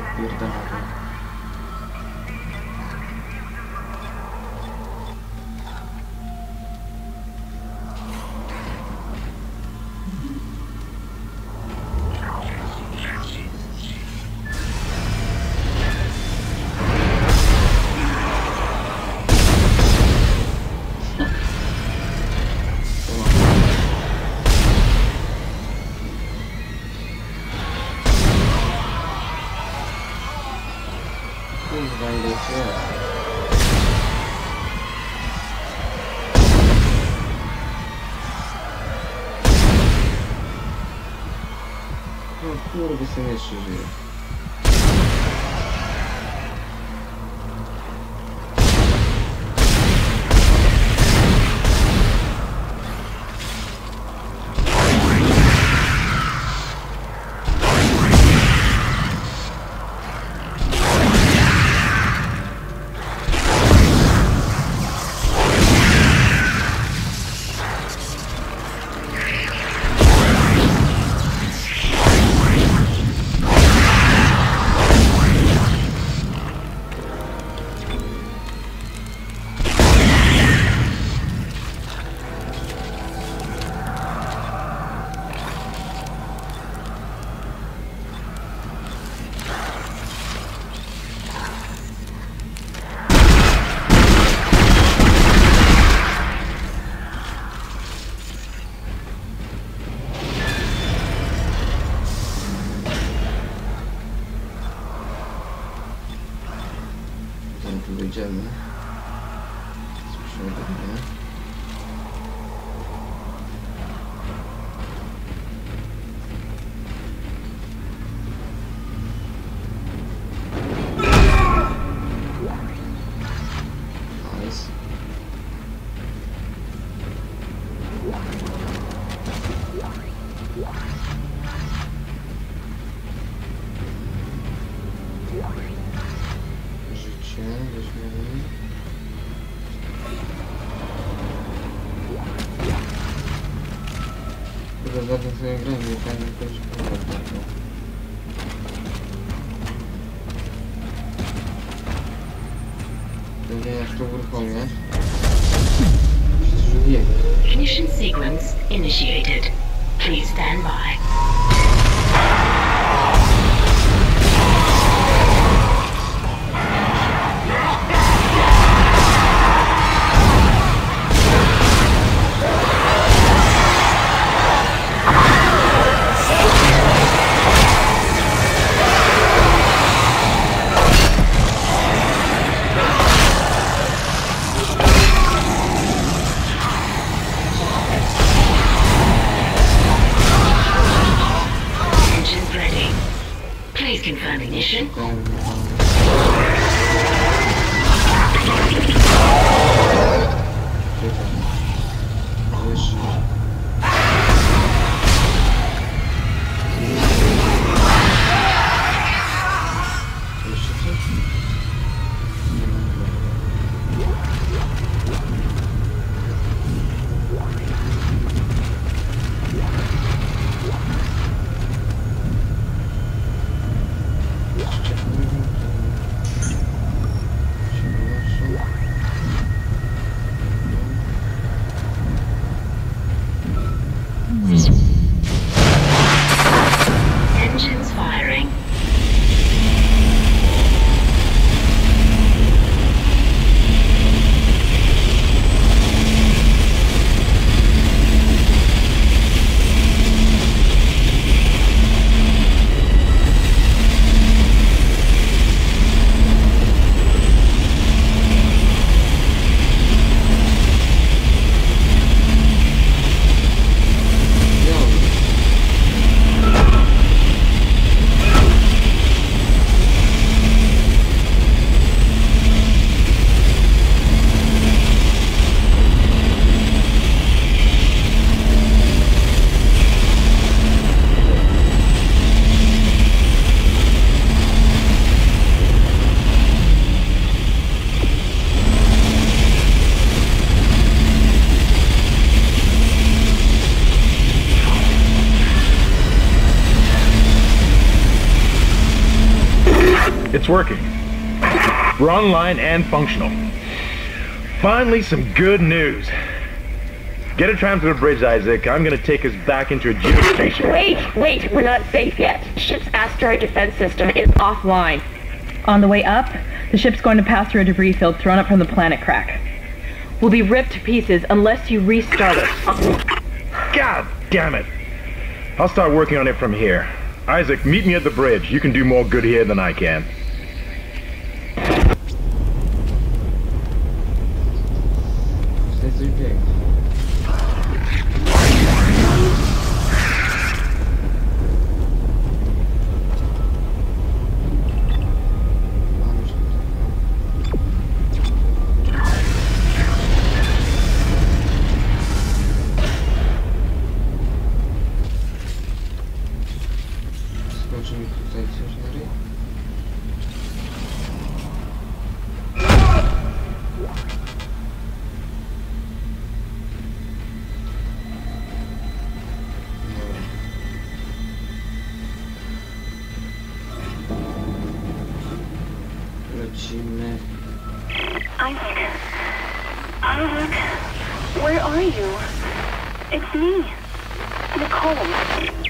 berdilar loucura você ressurgir. aí. Deixa eu ver, né? Nie jak to uruchomię. Ignition sequence initiated. Please stand by. It's working. We're online and functional. Finally, some good news. Get a tram to the bridge, Isaac. I'm gonna take us back into a geostation. Wait, wait, we're not safe yet. Ship's asteroid defense system is offline. On the way up, the ship's going to pass through a debris field thrown up from the planet crack. We'll be ripped to pieces unless you restart it. God damn it! I'll start working on it from here. Isaac, meet me at the bridge. You can do more good here than I can. Skoczy mi tutaj coś. Isaac. Isaac. Where are you? It's me. Nicole.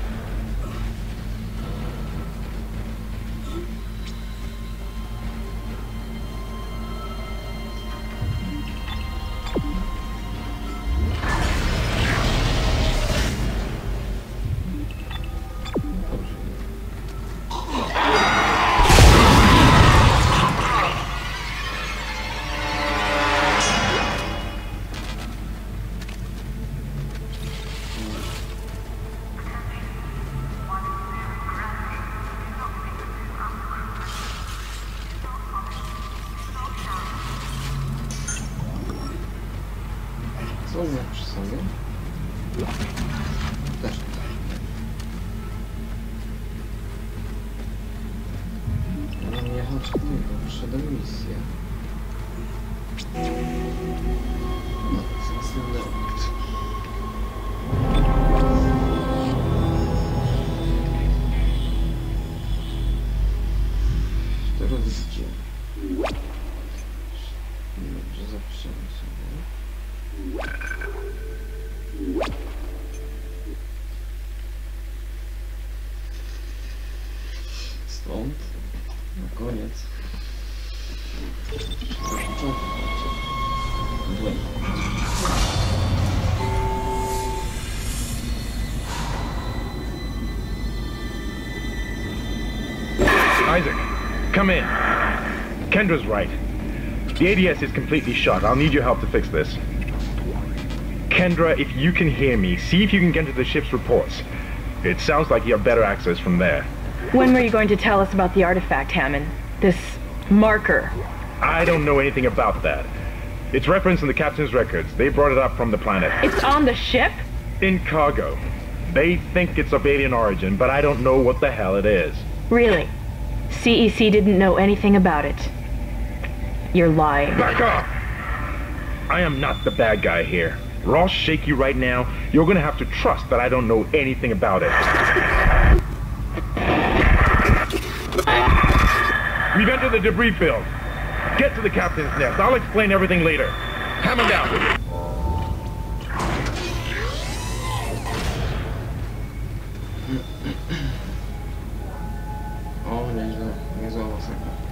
znaczy nie, bo wszedłem misję. No, zasnę dowód. To robicie. Dobrze, zapiszemy sobie. Stąd. Na koniec. Isaac, come in. Kendra's right. The ADS is completely shut. I'll need your help to fix this. Kendra, if you can hear me, see if you can get to the ship's reports. It sounds like you have better access from there. When were you going to tell us about the artifact, Hammond? This marker. I don't know anything about that. It's referenced in the captain's records. They brought it up from the planet. It's on the ship? In cargo. They think it's of alien origin, but I don't know what the hell it is. Really? CEC didn't know anything about it. You're lying. Back off! I am not the bad guy here. Ross shake you right now. You're gonna have to trust that I don't know anything about it. We've entered the debris field. Get to the captain's nest. I'll explain everything later. Hammer down. O, nieźle, niezła masakra. No